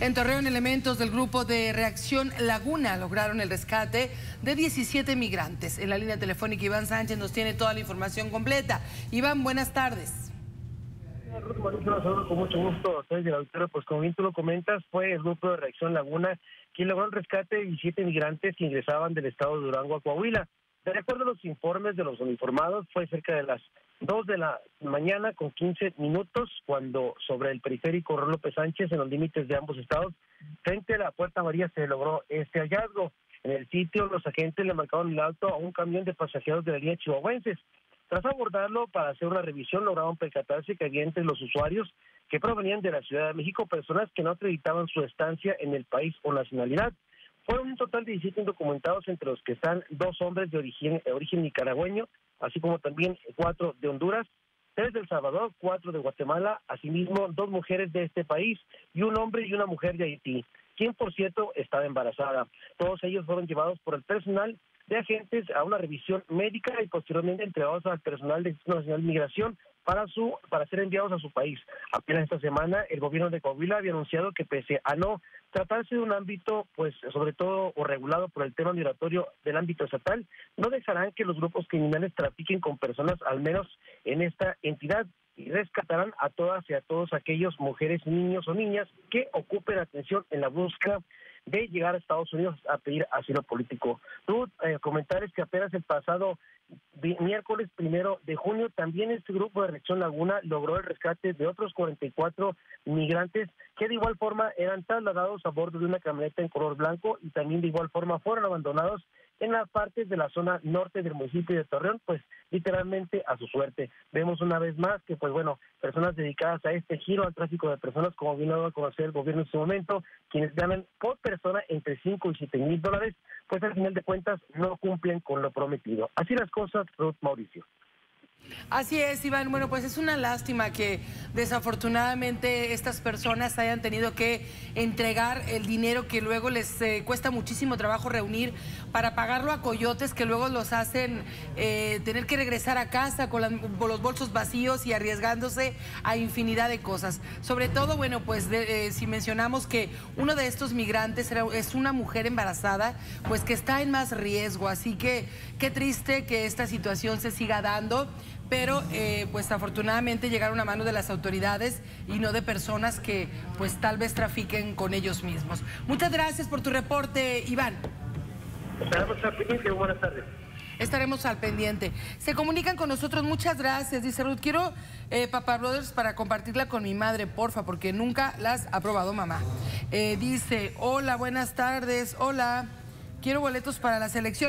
En Torreón, elementos del grupo de Reacción Laguna lograron el rescate de 17 migrantes. En la línea telefónica, Iván Sánchez nos tiene toda la información completa. Iván, buenas tardes. con mucho gusto. Pues como bien tú lo comentas, fue el grupo de Reacción Laguna quien logró el rescate de 17 migrantes que ingresaban del estado de Durango a Coahuila. De acuerdo a los informes de los uniformados, fue cerca de las 2 de la mañana con 15 minutos cuando sobre el periférico López Sánchez en los límites de ambos estados, frente a la Puerta María se logró este hallazgo. En el sitio los agentes le marcaron el alto a un camión de pasajeros de la línea chihuahuenses. Tras abordarlo para hacer una revisión lograron percatarse que había entre los usuarios que provenían de la Ciudad de México personas que no acreditaban su estancia en el país o nacionalidad. Fueron un total de 17 indocumentados, entre los que están dos hombres de origen, origen nicaragüeño, así como también cuatro de Honduras, tres de El Salvador, cuatro de Guatemala, asimismo dos mujeres de este país y un hombre y una mujer de Haití, quien por cierto estaba embarazada. Todos ellos fueron llevados por el personal de agentes a una revisión médica y posteriormente entregados al personal de Nacional de Migración para su para ser enviados a su país. Apenas esta semana el gobierno de Coahuila había anunciado que pese a no tratarse de un ámbito pues sobre todo o regulado por el tema migratorio del ámbito estatal, no dejarán que los grupos criminales trafiquen con personas al menos en esta entidad y rescatarán a todas y a todos aquellos mujeres, niños o niñas que ocupen atención en la búsqueda de llegar a Estados Unidos a pedir asilo político. Tú eh, comentar que apenas el pasado miércoles primero de junio también este grupo de Reacción Laguna logró el rescate de otros 44 migrantes que de igual forma eran trasladados a bordo de una camioneta en color blanco y también de igual forma fueron abandonados en las partes de la zona norte del municipio de Torreón, pues literalmente a su suerte. Vemos una vez más que, pues bueno, personas dedicadas a este giro al tráfico de personas, como bien lo a conocer el gobierno en su momento, quienes ganan por persona entre 5 y 7 mil dólares, pues al final de cuentas no cumplen con lo prometido. Así las cosas, Ruth Mauricio. Así es, Iván. Bueno, pues es una lástima que desafortunadamente estas personas hayan tenido que entregar el dinero que luego les eh, cuesta muchísimo trabajo reunir para pagarlo a coyotes que luego los hacen eh, tener que regresar a casa con, los bolsos vacíos y arriesgándose a infinidad de cosas. Sobre todo, bueno, pues eh, si mencionamos que uno de estos migrantes es una mujer embarazada, pues que está en más riesgo. Así que qué triste que esta situación se siga dando pero eh, pues afortunadamente llegaron a manos de las autoridades y no de personas que pues tal vez trafiquen con ellos mismos. Muchas gracias por tu reporte, Iván. Estaremos al pendiente, buenas tardes. Estaremos al pendiente. Se comunican con nosotros, muchas gracias. Dice Ruth, quiero eh, Papá Brothers para compartirla con mi madre, porfa, porque nunca las ha probado mamá. Eh, dice, hola, buenas tardes, hola, quiero boletos para la selección.